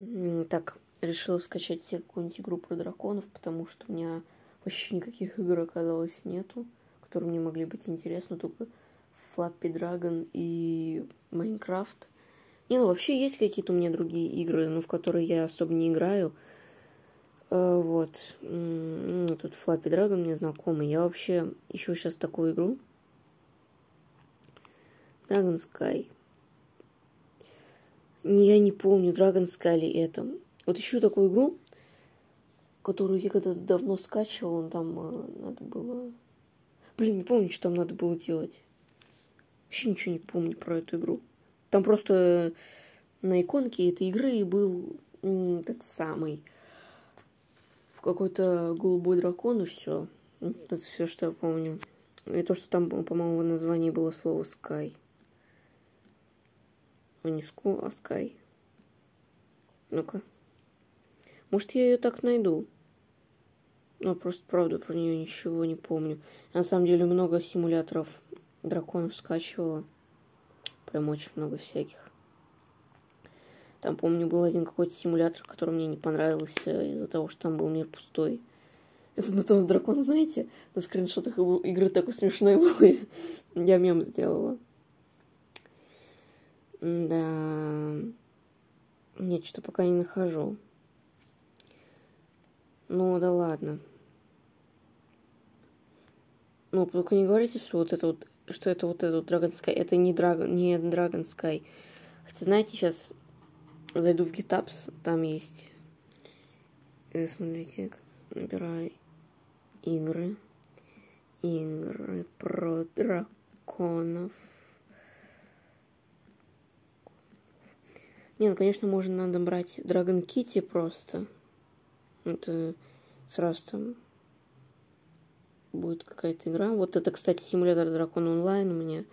Так, решила скачать себе какую-нибудь игру про драконов, потому что у меня вообще никаких игр оказалось нету, которые мне могли быть интересны, только Flappy Dragon и Майнкрафт. Не, ну вообще есть какие-то у меня другие игры, но в которые я особо не играю. Э, Вот. Ну, Тут Flappy Dragon мне знакомый. Я вообще ищу сейчас такую игру. Dragon Sky. Не, Я не помню, Dragon Sky это. Вот ищу такую игру, которую я когда-то давно скачивала, там э, надо было... Блин, не помню, что там надо было делать. Вообще ничего не помню про эту игру. Там просто на иконке этой игры был этот самый какой-то голубой дракон и все. Это все, что я помню. И то, что там, по-моему, в названии было слово Sky. А не Ску, а Sky. Ну-ка. Может, я ее так найду. Но просто, правда, про нее ничего не помню. Я, на самом деле, много симуляторов драконов скачивала. Прям очень много всяких. Там, помню, был один какой-то симулятор, который мне не понравился из-за того, что там был мир пустой. Это на том дракон, знаете, на скриншотах игры такой смешной был. Я мем сделала. Да. Нет, что пока не нахожу. Ну, да ладно. Ну, только не говорите, что вот это вот, что это вот этот Dragon Sky, это не Dragon, не Dragon. Хотя, знаете, сейчас зайду в GitHubs, там есть, э, смотрите, набираю игры, игры про драконов. Не, ну, конечно, можно надо брать Dragon Kitty просто. Это сразу там будет какая-то игра. Вот это, кстати, симулятор дракона онлайн у меня.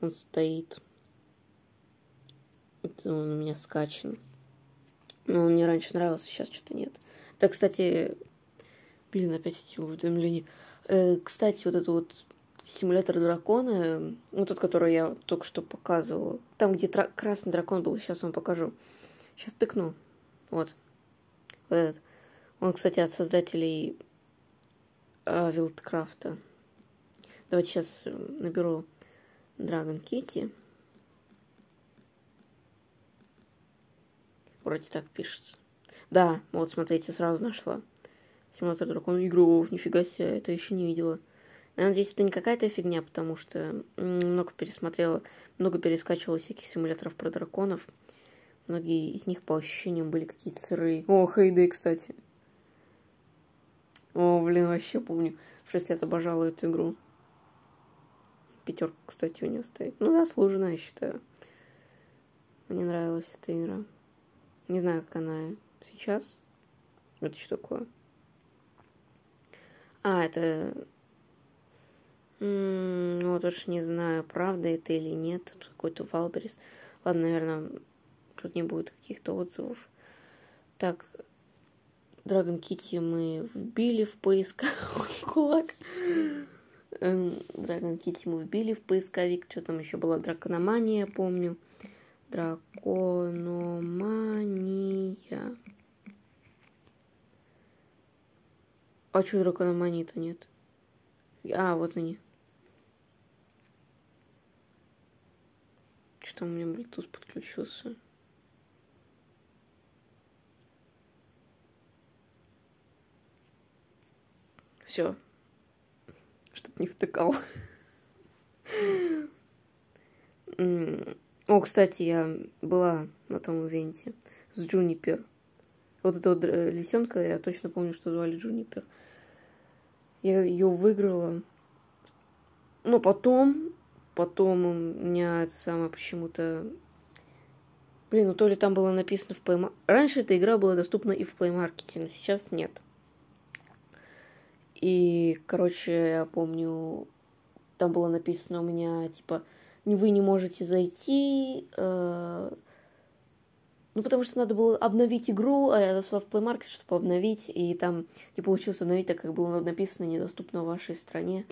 Он стоит. Это он у меня скачан. Но он мне раньше нравился, сейчас что-то нет. Так, кстати, блин, опять эти уведомления. Э, кстати, вот это вот симулятор дракона, ну тот, который я только что показывала. Там, где тра- красный дракон был, сейчас вам покажу. Сейчас тыкну. Вот. Вот этот. Он, кстати, от создателей э, Вилдкрафта. Давайте сейчас наберу Dragon Kitty. Вроде так пишется. Да, вот смотрите, сразу нашла. Симулятор дракона. Игру, нифига себе, это еще не видела. Я надеюсь, это не какая-то фигня, потому что много пересмотрела, много перескачивала всяких симуляторов про драконов. Многие из них по ощущениям были какие-то сырые. О, Хейдей, кстати. О, блин, вообще помню. В 6 лет обожала эту игру. Пятерка, кстати, у нее стоит. Ну, заслуженно, я считаю. Мне нравилась эта игра. Не знаю, как она сейчас. Это что такое? А, это... М, Ну, вот уж не знаю, правда это или нет. Тут какой-то Валберис. Ладно, наверное, тут не будет каких-то отзывов. Так, Dragon Kitty мы вбили в поисковик. Кулак. Эм, Dragon Kitty мы вбили в поисковик. Что там еще было? Дракономания, помню. Дракономания. А что дракономании-то нет? А, вот они. Что у меня Bluetooth подключился? Все. Чтоб не втыкал. О, кстати, я была на том ивенте с Джунипер. Вот эта вот э, лисенка, я точно помню, что звали Джунипер. Я ее выиграла. Но потом, потом у меня это самое почему-то... Блин, ну то ли там было написано в Play... Раньше эта игра была доступна и в Play Market, но сейчас нет. И, короче, я помню, там было написано у меня, типа, «Не- вы не можете зайти, э, ну, потому что надо было обновить игру, а я зашла в Play Market, чтобы обновить, и там не получилось обновить, так как было написано «Недоступно в вашей стране».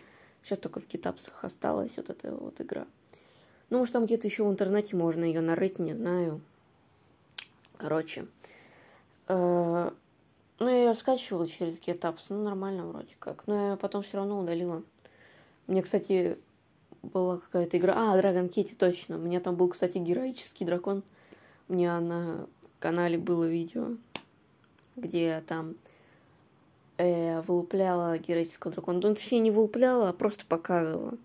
Сейчас только в китапсах осталась вот эта вот игра. Ну, может, там где-то еще в интернете можно ее нарыть, не знаю. Короче. Э, ну, я ее скачивала через GetApps, ну, нормально вроде как. Но я потом все равно удалила. Мне, кстати, была какая-то игра... А, Dragon Kitty, точно. У меня там был, кстати, героический дракон. У меня на канале было видео, где там э, вылупляла героического дракона. Ну, точнее, не вылупляла, а просто показывала.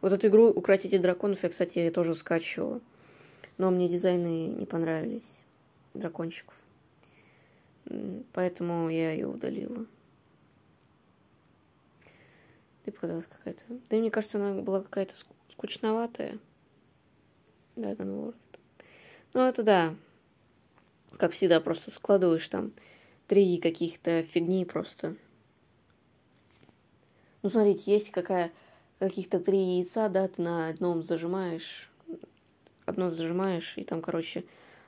Вот эту игру «Укротите драконов» я, кстати, тоже скачивала. Но мне дизайны не понравились дракончиков. Поэтому я ее удалила. Ты показалась какая-то. Да мне кажется, она была какая-то скучноватая. Dragon World. Ну, это да. Как всегда, просто складываешь там три каких-то фигни просто. Ну, смотрите, есть какая каких-то три яйца, да, ты на одном зажимаешь, одно зажимаешь, и там, короче,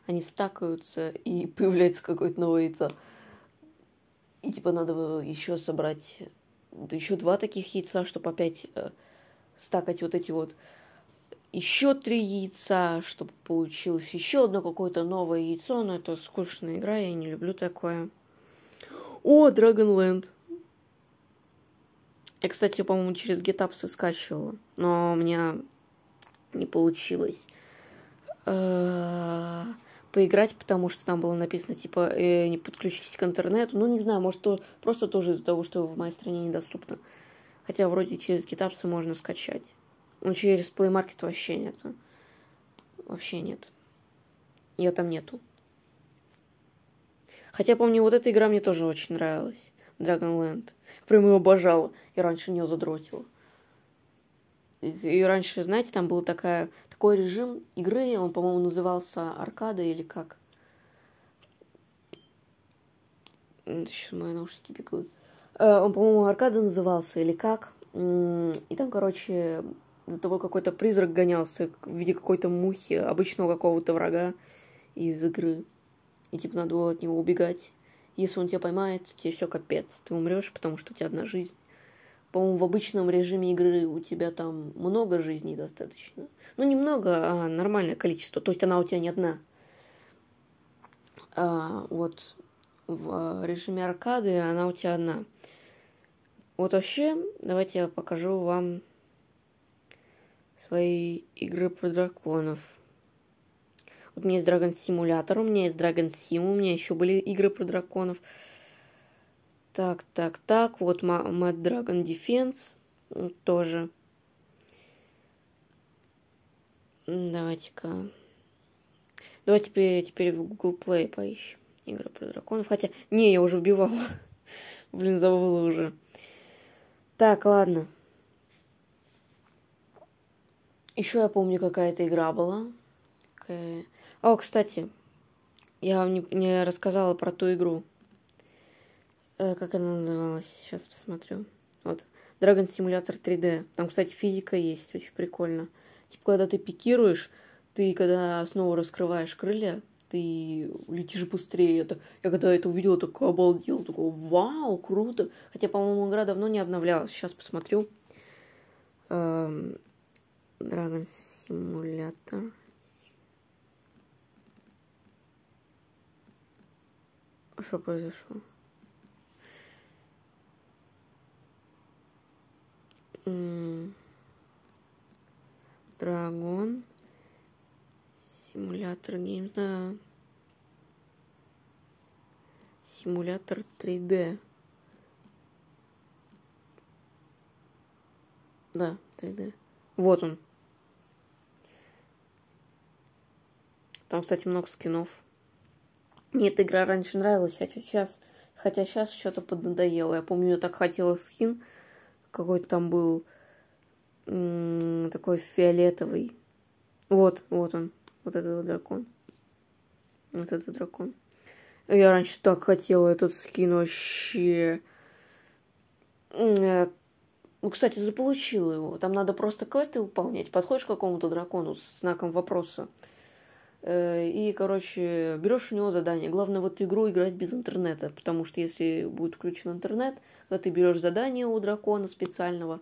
они стакаются, и появляется какое-то новое яйцо. И типа надо еще собрать еще два таких яйца, чтобы опять э, стакать вот эти вот еще три яйца, чтобы получилось еще одно какое-то новое яйцо, но это скучная игра, я не люблю такое. О, Dragonland! Я, кстати, по-моему, через GitHub скачивала, но у меня не получилось. Э, поиграть, потому что там было написано, типа, э, не подключитесь к интернету. Ну, не знаю, может, то, просто тоже из-за того, что в моей стране недоступно. Хотя вроде через гитапсы можно скачать. Ну, через Play Market вообще нет. Вообще нет. Ее там нету. Хотя, помню, вот эта игра мне тоже очень нравилась. Dragonland. Прям ее обожала. И раньше нее задротила. И раньше, знаете, там была такая такой режим игры, он, по-моему, назывался аркада или как. Сейчас мои наушники бегают. Э, он, по-моему, аркада назывался или как. И там, короче, за тобой какой-то призрак гонялся в виде какой-то мухи, обычного какого-то врага из игры. И типа надо было от него убегать. Если он тебя поймает, тебе все капец. Ты умрешь, потому что у тебя одна жизнь. По-моему, в обычном режиме игры у тебя там много жизней достаточно. Ну, немного, а нормальное количество. То есть она у тебя не одна. А, вот в режиме аркады она у тебя одна. Вот вообще, давайте я покажу вам свои игры про драконов. Вот у меня есть Dragon Simulator, у меня есть Dragon Sim, у меня еще были игры про драконов. Так, так, так. Вот Mad Dragon Defense тоже. Давайте-ка. Давайте теперь, теперь в Google Play поищем. Игры про драконов. Хотя, не, я уже вбивала. Блин, забыла уже. Так, ладно. Еще я помню, какая-то игра была. О, кстати, я вам не, не рассказала про ту игру. Э, как она называлась? Сейчас посмотрю. Вот. Dragon Simulator 3D. Там, кстати, физика есть, очень прикольно. Типа, когда ты пикируешь, ты когда снова раскрываешь крылья, ты летишь быстрее. Это, я когда это увидела, так обалдел, такой, вау, круто. Хотя, по-моему, игра давно не обновлялась. Сейчас посмотрю. Эм, Dragon Simulator. Что произошло? Драгон. Симулятор геймс, да. Симулятор 3D. Да, 3D. Вот он. Там, кстати, много скинов. Мне эта игра раньше нравилась, а сейчас... Хотя сейчас что-то поднадоело. Я помню, я так хотела скин какой-то там был такой фиолетовый. Вот, вот он. Вот этот вот дракон. Вот этот дракон. Я раньше так хотела этот скин вообще. Ну, кстати, заполучила его. Там надо просто квесты выполнять. Подходишь к какому-то дракону с знаком вопроса. Э, и, короче, берешь у него задание. Главное в эту игру играть без интернета, потому что если будет включен интернет, когда ты берешь задание у дракона специального,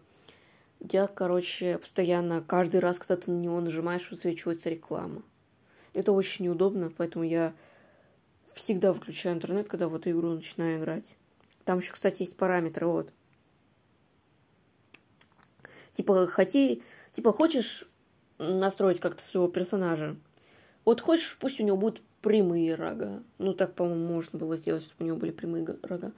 тебя, короче, постоянно, каждый раз, когда ты на него нажимаешь, высвечивается реклама. Это очень неудобно, поэтому я всегда выключаю интернет, когда в эту игру начинаю играть. Там еще, кстати, есть параметры, вот. Типа, хоти, типа, хочешь настроить как-то своего персонажа? Вот хочешь, пусть у него будут прямые рога. Ну, так, по-моему, можно было сделать, чтобы у него были прямые рога.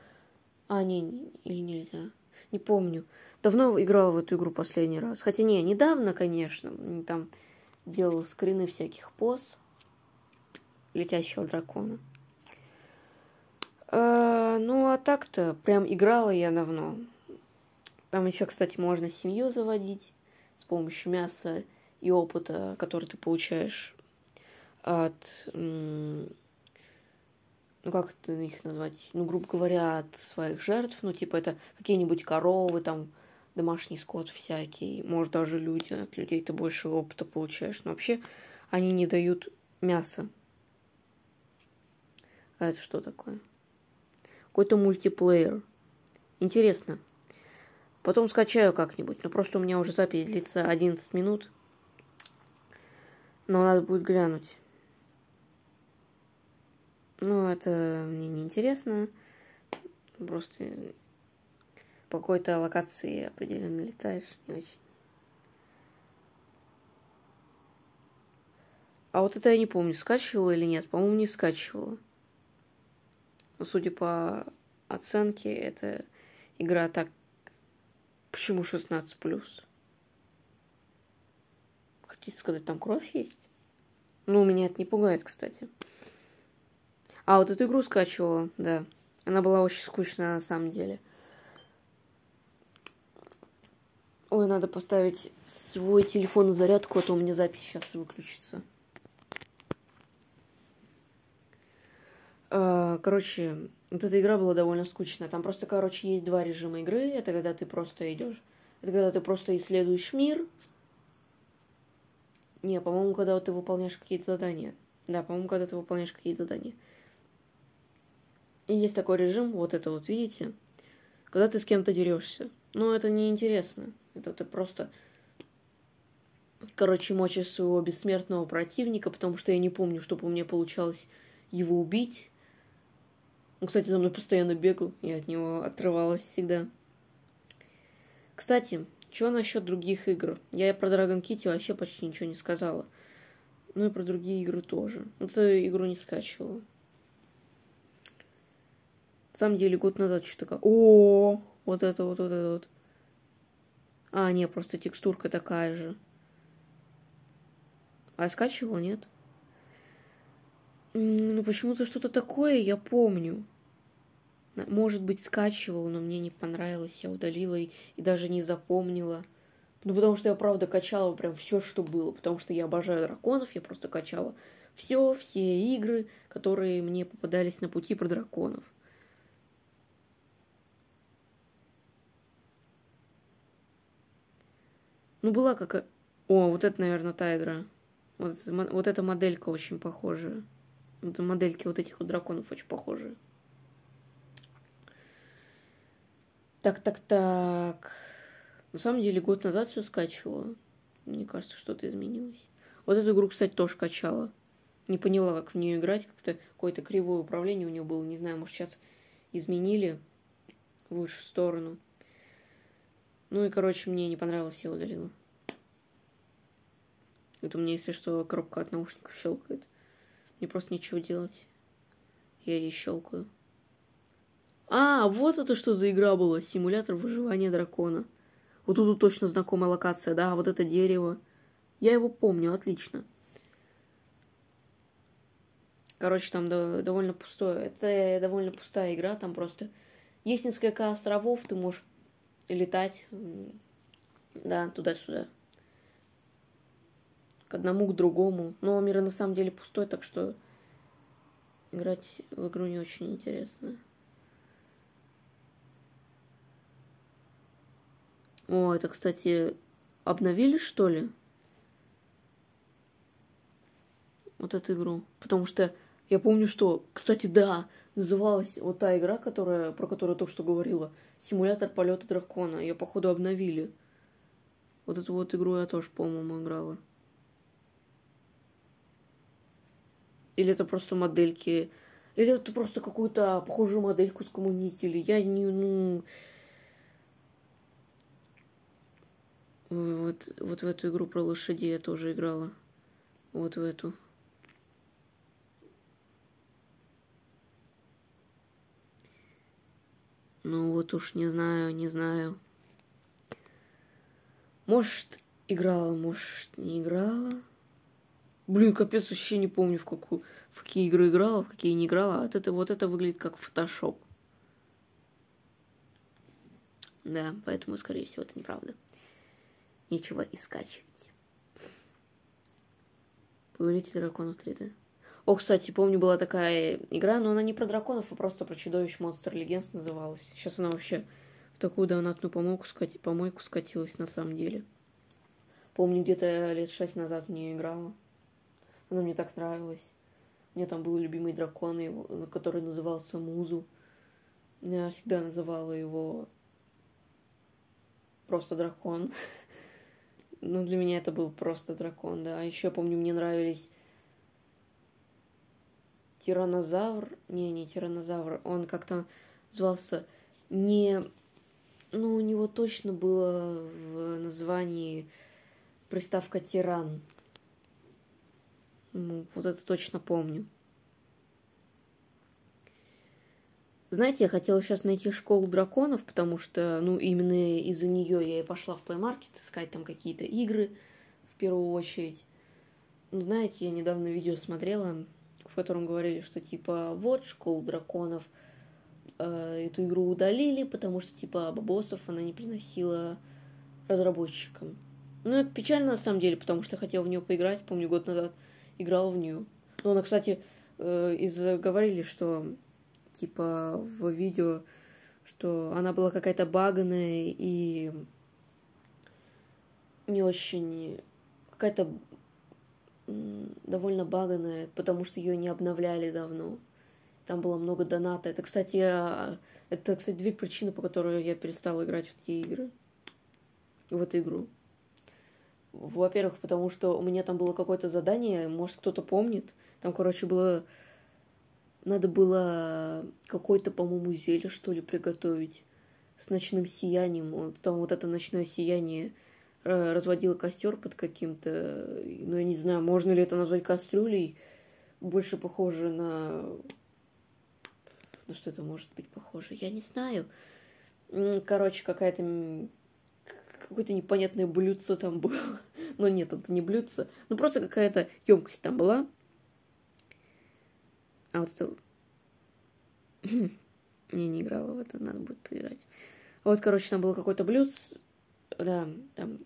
А, не, или нельзя. Не помню. Давно играла в эту игру последний раз. Хотя не, недавно, конечно. Там делала скрины всяких поз летящего дракона. А, ну, а так-то прям играла я давно. Там еще, кстати, можно семью заводить с помощью мяса и опыта, который ты получаешь от... Ну, как это их назвать? Ну, грубо говоря, от своих жертв. Ну, типа, это какие-нибудь коровы, там, домашний скот всякий. Может, даже люди. От людей ты больше опыта получаешь. Но вообще они не дают мяса. А это что такое? Какой-то мультиплеер. Интересно. Потом скачаю как-нибудь. Но просто у меня уже запись длится 11 минут. Но надо будет глянуть. Ну, это мне не интересно. Просто по какой-то локации определенно летаешь. Не очень. А вот это я не помню, скачивала или нет. По-моему, не скачивала. Но судя по оценке, это игра так... Почему 16 плюс? Хотите сказать, там кровь есть? Ну, меня это не пугает, кстати. А, вот эту игру скачивала, да. Она была очень скучная на самом деле. Ой, надо поставить свой телефон на зарядку, а то у меня запись сейчас выключится. А, короче, вот эта игра была довольно скучная. Там просто, короче, есть два режима игры. Это когда ты просто идешь. Это когда ты просто исследуешь мир. Не, по-моему, когда вот ты выполняешь какие-то задания. Да, по-моему, когда ты выполняешь какие-то задания. И есть такой режим, вот это вот, видите, когда ты с кем-то дерешься. Но это не интересно. Это ты просто, короче, мочишь своего бессмертного противника, потому что я не помню, чтобы у меня получалось его убить. Он, кстати, за мной постоянно бегал, я от него отрывалась всегда. Кстати, что насчет других игр? Я про Dragon Kitty вообще почти ничего не сказала. Ну и про другие игры тоже. Вот эту игру не скачивала самом деле, год назад что-то такое. О, вот это вот, вот это вот. А, не, просто текстурка такая же. А я скачивала, нет? Ну, почему-то что-то такое я помню. Может быть, скачивала, но мне не понравилось. Я удалила и, и даже не запомнила. Ну, потому что я, правда, качала прям все, что было. Потому что я обожаю драконов, я просто качала все, все игры, которые мне попадались на пути про драконов. Ну, была какая... О, вот это, наверное, та игра. Вот, вот эта моделька очень похожая. Вот модельки вот этих вот драконов очень похожие. Так, так, так. На самом деле, год назад все скачивала. Мне кажется, что-то изменилось. Вот эту игру, кстати, тоже качала. Не поняла, как в нее играть. Как-то какое-то кривое управление у нее было. Не знаю, может, сейчас изменили в лучшую сторону. Ну и, короче, мне не понравилось, я удалила. Это у меня, если что, коробка от наушников щелкает. Мне просто нечего делать. Я ей щелкаю. А, вот это что за игра была. Симулятор выживания дракона. Вот тут точно знакомая локация, да, вот это дерево. Я его помню, отлично. Короче, там довольно пустое. Это довольно пустая игра, там просто есть несколько островов, ты можешь летать, да, туда-сюда. К одному, к другому. Но мир на самом деле пустой, так что играть в игру не очень интересно. О, это, кстати, обновили, что ли? Вот эту игру. Потому что я помню, что, кстати, да, называлась вот та игра, которая, про которую я только что говорила – Симулятор полета дракона. Ее, походу, обновили. Вот эту вот игру я тоже, по-моему, играла. Или это просто модельки. Или это просто какую-то похожую модельку скоммунистили. Я не, ну... Вот, вот в эту игру про лошадей я тоже играла. Вот в эту. Ну вот уж не знаю, не знаю. Может, играла, может, не играла. Блин, капец, вообще не помню, в какую, в какие игры играла, в какие не играла. А вот это, вот это выглядит как фотошоп. Да, поэтому, скорее всего, это неправда. Нечего и скачивать. Повелитель драконов 3D. О, кстати, помню, была такая игра, но она не про драконов, а просто про чудовищ Monster Legends называлась. Сейчас она вообще в такую донатную помойку, скати... помойку скатилась на самом деле. Помню, где-то лет шесть назад в нее играла. Она мне так нравилась. У меня там был любимый дракон, который назывался Музу. Я всегда называла его просто дракон. Но для меня это был просто дракон, да. А еще помню, мне нравились тиранозавр. Не, не тиранозавр. Он как-то звался не... Ну, у него точно было в названии приставка тиран. Ну, вот это точно помню. Знаете, я хотела сейчас найти школу драконов, потому что, ну, именно из-за нее я и пошла в Market искать там какие-то игры в первую очередь. Ну, знаете, я недавно видео смотрела, в котором говорили, что типа вот школу драконов, э, эту игру удалили, потому что типа бабосов она не приносила разработчикам. Ну, это печально на самом деле, потому что я хотела в нее поиграть, помню, год назад играла в нее. Но она, кстати, э, из говорили, что типа в видео, что она была какая-то баганая и не очень какая-то довольно баганая, потому что ее не обновляли давно. Там было много доната. Это, кстати, а, это, кстати, две причины, по которым я перестала играть в эти игры. В эту игру. Во-первых, потому что у меня там было какое-то задание, может, кто-то помнит. Там, короче, было... Надо было какое-то, по-моему, зелье, что ли, приготовить с ночным сиянием. Вот, там вот это ночное сияние э, разводило костер под каким-то... Ну, я не знаю, можно ли это назвать кастрюлей. Больше похоже на... На что это может быть похоже? Я не знаю. Короче, какая-то какое-то непонятное блюдце там было. Но нет, это не блюдце. Ну, просто какая-то емкость там была. А вот это... Не, не играла в это, надо будет поиграть. А вот, короче, там было какой-то блюдце. Да, там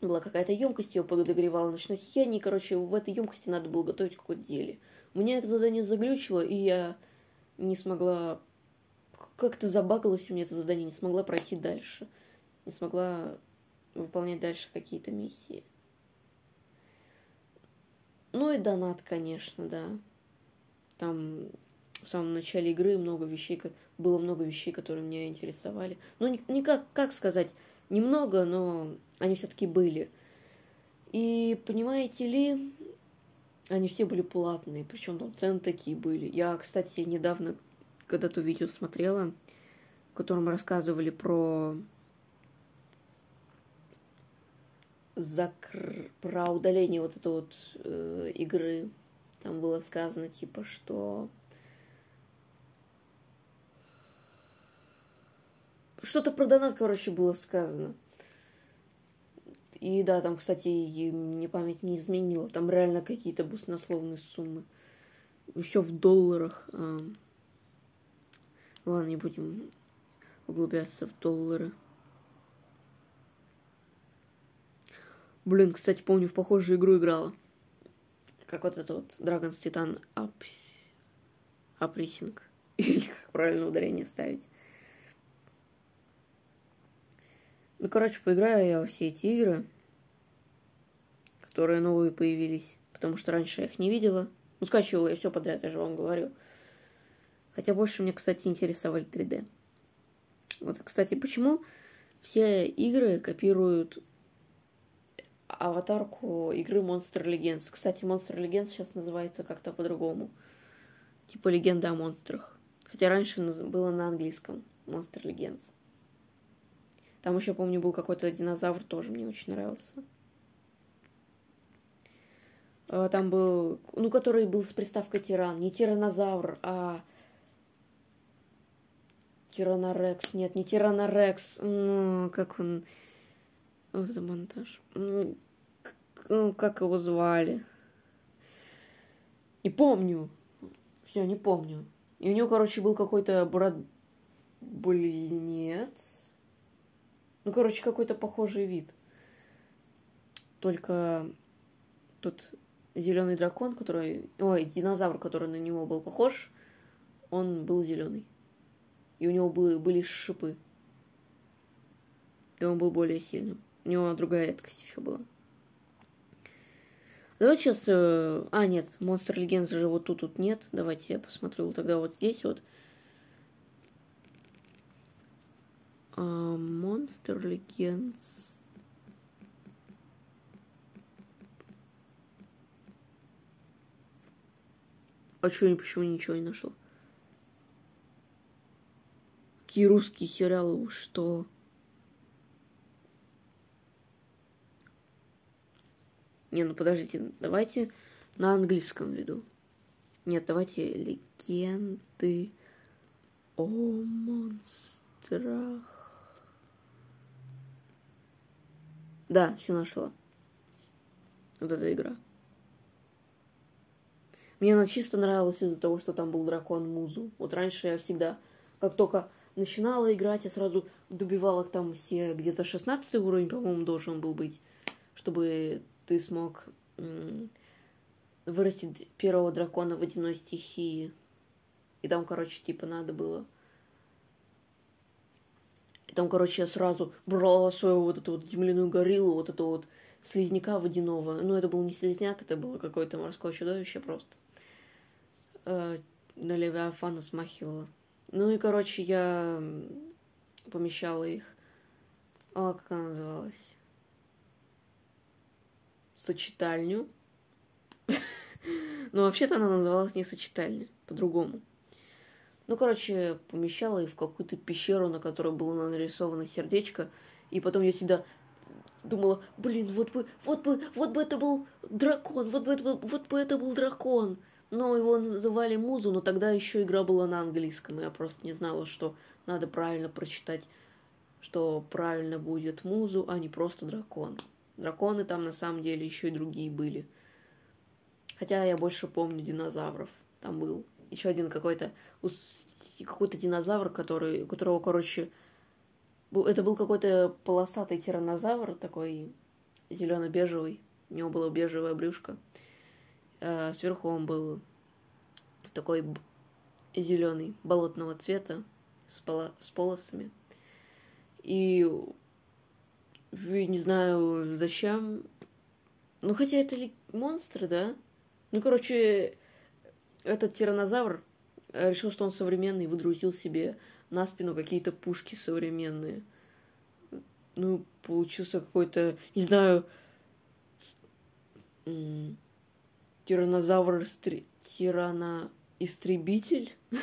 была какая-то емкость, ее подогревала ночное сияние. И, короче, в этой емкости надо было готовить какое-то зелье. Меня это задание заглючило, и я не смогла... Как-то забагалось у меня это задание, не смогла пройти дальше. Не смогла выполнять дальше какие-то миссии. Ну и донат, конечно, да. Там в самом начале игры много вещей, было много вещей, которые меня интересовали. Ну, не, не как, как сказать, немного, но они все-таки были. И понимаете ли, они все были платные, причем там цены такие были. Я, кстати, недавно когда-то видео смотрела, в котором рассказывали про закр... про удаление вот этой вот э, игры. Там было сказано, типа, что... Что-то про донат, короче, было сказано. И да, там, кстати, мне память не изменила. Там реально какие-то баснословные суммы. Еще в долларах. Ладно, не будем углубляться в доллары. Блин, кстати, помню, в похожую игру играла. Как вот это вот Dragon's Titan. Uprising. Или как правильно ударение ставить. Ну, короче, поиграю я во все эти игры, которые новые появились. Потому что раньше я их не видела. Ну, скачивала я все подряд, я же вам говорю. Хотя больше мне, кстати, интересовали 3D. Вот, кстати, почему все игры копируют аватарку игры Monster Legends. Кстати, Monster Legends сейчас называется как-то по-другому. Типа легенда о монстрах. Хотя раньше было на английском. Monster Legends. Там еще, помню, был какой-то динозавр, тоже мне очень нравился. А, там был, ну, который был с приставкой тиран. Не тиранозавр, а Тиранорекс. Нет, не Тиранорекс. Ну, как он... Вот это монтаж. Ну, как его звали? Не помню. Все, не помню. И у него, короче, был какой-то брат близнец. Ну, короче, какой-то похожий вид. Только тот зеленый дракон, который... Ой, динозавр, который на него был похож, он был зеленый. И у него были, были шипы. И он был более сильным. У него другая редкость еще была. Давайте сейчас... Э, а, нет, Legends же вот тут, тут нет. Давайте я посмотрю тогда вот здесь вот. А, Monster Legends... А что, я почему ничего не нашел? Какие русские сериалы, что? Не, ну подождите, давайте на английском веду. Нет, давайте легенды о монстрах. Да, все нашла. Вот эта игра. Мне она чисто нравилась из-за того, что там был дракон Музу. Вот раньше я всегда, как только начинала играть, я сразу добивала там все где-то 16 уровень, по-моему, должен был быть, чтобы ты смог вырастить первого дракона водяной стихии. И там, короче, типа надо было... И там, короче, я сразу брала свою вот эту вот земляную гориллу, вот эту вот слизняка водяного. Ну, это был не слизняк, это было какое-то морское чудовище просто. Э, на Левиафана смахивала. Ну и, короче, я помещала их. О, как она называлась? Сочетальню. Но вообще-то она называлась не сочетальня, по-другому. Ну, короче, помещала их в какую-то пещеру, на которой было нарисовано сердечко. И потом я всегда думала, блин, вот бы, вот бы, вот бы это был дракон, вот бы это был, вот бы это был дракон. Но его называли Музу, но тогда еще игра была на английском, и я просто не знала, что надо правильно прочитать, что правильно будет Музу, а не просто дракон. Драконы там на самом деле еще и другие были. Хотя я больше помню динозавров. Там был еще один какой-то какой-то динозавр, который, у которого, короче, это был какой-то полосатый тиранозавр, такой зелено-бежевый. У него было бежевое брюшко. Э, сверху он был такой зеленый, болотного цвета, с, поло с полосами. И не знаю, зачем. Ну, хотя это ли монстры, да? Ну, короче, этот тиранозавр решил, что он современный, и выдрузил себе на спину какие-то пушки современные. Ну, получился какой-то, не знаю, Тиранозавр истри... Тирана-истребитель?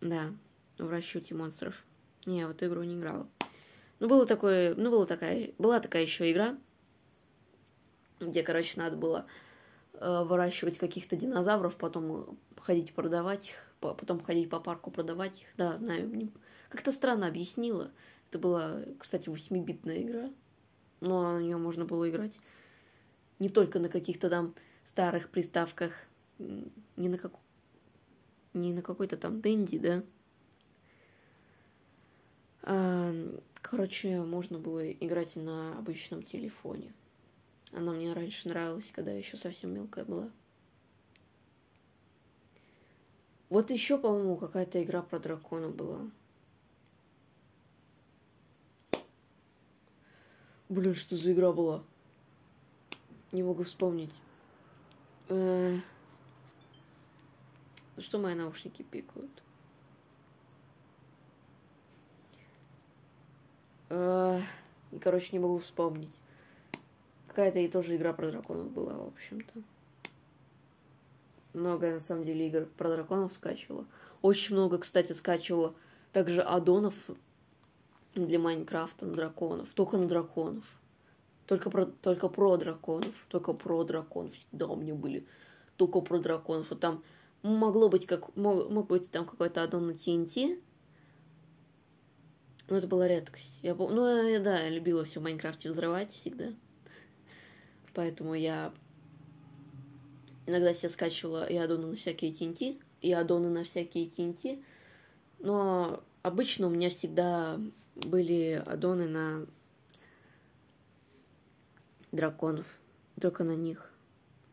Да, в расчете монстров. Не, я в эту игру не играла. Ну, было такое, ну, была такая, была такая еще игра, где, короче, надо было э, выращивать каких-то динозавров, потом ходить продавать их, потом ходить по парку продавать их. Да, знаю, мне как-то странно объяснила. Это была, кстати, 8-битная игра, но на нее можно было играть не только на каких-то там старых приставках, не на, как... не на какой-то там Дэнди, да. А, короче, можно было играть на обычном телефоне. Она мне раньше нравилась, когда я еще совсем мелкая была. Вот еще, по-моему, какая-то игра про дракона была. Блин, что за игра была? Не могу вспомнить. Э... Что мои наушники пикают? Э... И, короче, не могу вспомнить. Какая-то и тоже игра про драконов была, в общем-то. много, на самом деле, игр про драконов скачивала. Очень много, кстати, скачивала также аддонов для Майнкрафта на драконов. Только на драконов. Только про, только про драконов. Только про драконов. Всегда у меня были. Только про драконов. Вот там могло быть как... Мог, мог быть там какой-то аддон на TNT. Но это была редкость. Я, ну, я, да, я любила все в Майнкрафте взрывать всегда. Поэтому я иногда себе скачивала и аддоны на всякие TNT, и аддоны на всякие TNT. Но обычно у меня всегда были аддоны на драконов. Только на них.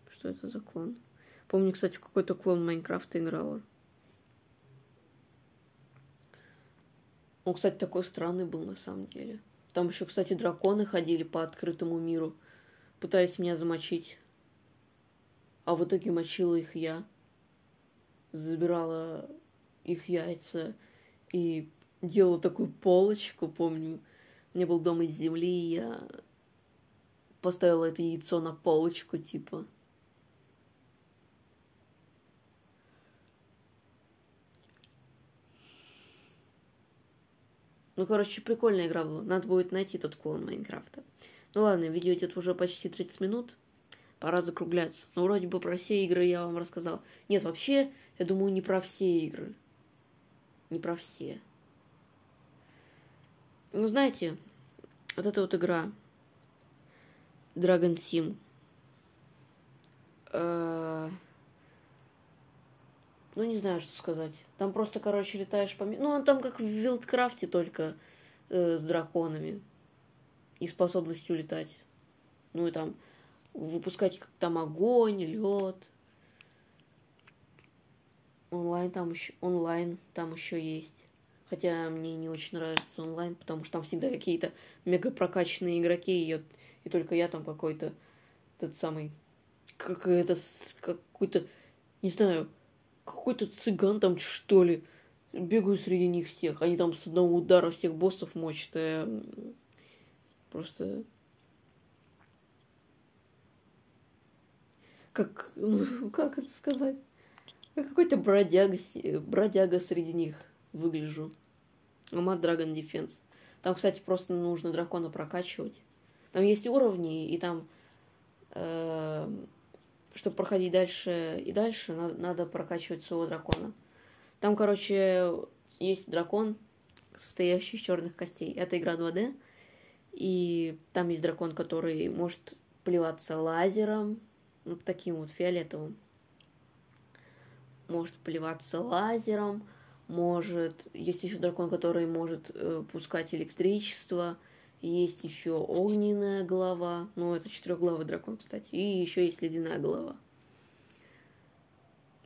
Что это за клон? Помню, кстати, какой-то клон Майнкрафта играла. Он, кстати, такой странный был на самом деле. Там еще, кстати, драконы ходили по открытому миру. Пытались меня замочить. А в итоге мочила их я. Забирала их яйца и делала такую полочку, помню. У меня был дом из земли, и я поставила это яйцо на полочку, типа. Ну, короче, прикольная игра была. Надо будет найти тот клон Майнкрафта. Ну ладно, видео идет уже почти 30 минут. Пора закругляться. Но вроде бы про все игры я вам рассказал. Нет, вообще, я думаю, не про все игры. Не про все. Ну, знаете, вот эта вот игра Dragon Sim. Э, ну, не знаю, что сказать. Там просто, короче, летаешь по... Ну, он там как в Вилдкрафте, только э, с драконами. И способностью летать. Ну, и там выпускать как там огонь, лед. Онлайн там еще, онлайн там еще есть. Хотя мне не очень нравится онлайн, потому что там всегда какие-то мега прокачанные игроки, и, и только я там какой-то тот самый, как это, какой-то, не знаю, какой-то цыган там, что ли. Бегаю среди них всех. Они там с одного удара всех боссов мочат. А просто... Как, ну, как это сказать? Как какой-то бродяга, бродяга среди них выгляжу. Амат Dragon Defense. Там, кстати, просто нужно дракона прокачивать. Там есть уровни, и там э, чтобы проходить дальше и дальше, надо, надо прокачивать своего дракона. Там, короче, есть дракон, состоящий из черных костей. Это игра 2D. И там есть дракон, который может плеваться лазером, вот таким вот фиолетовым. Может плеваться лазером, может... Есть еще дракон, который может э, пускать электричество, есть еще огненная голова. Ну, это четырехглавый дракон, кстати. И еще есть ледяная голова.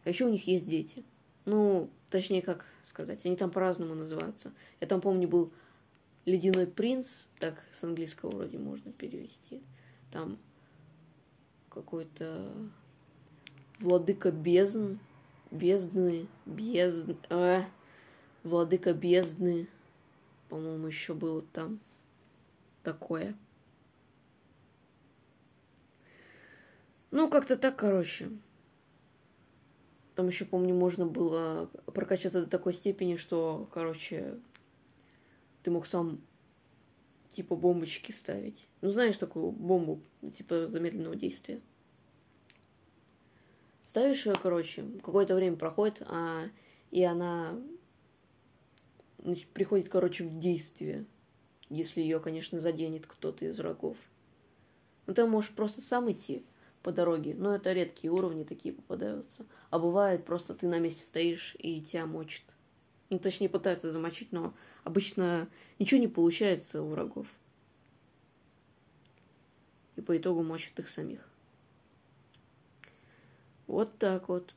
А еще у них есть дети. Ну, точнее, как сказать, они там по-разному называются. Я там помню, был Ледяной принц, так с английского вроде можно перевести. Там какой-то владыка бездн, бездны, бездны, э, владыка бездны, по-моему, еще было там такое. Ну, как-то так, короче. Там еще, помню, можно было прокачаться до такой степени, что, короче, ты мог сам типа бомбочки ставить. Ну, знаешь, такую бомбу, типа замедленного действия. Ставишь ее, короче, какое-то время проходит, а, и она значит, приходит, короче, в действие если ее, конечно, заденет кто-то из врагов. Ну, ты можешь просто сам идти по дороге, но это редкие уровни такие попадаются. А бывает, просто ты на месте стоишь и тебя мочит. Ну, точнее, пытаются замочить, но обычно ничего не получается у врагов. И по итогу мочат их самих. Вот так вот.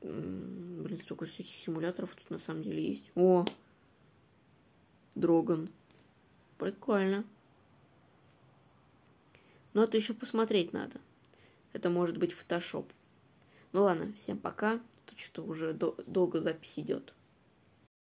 Блин, столько всяких симуляторов тут на самом деле есть. О! Дроган. Прикольно. Но это еще посмотреть надо. Это может быть фотошоп. Ну ладно, всем пока. Тут что-то уже до- долго запись идет.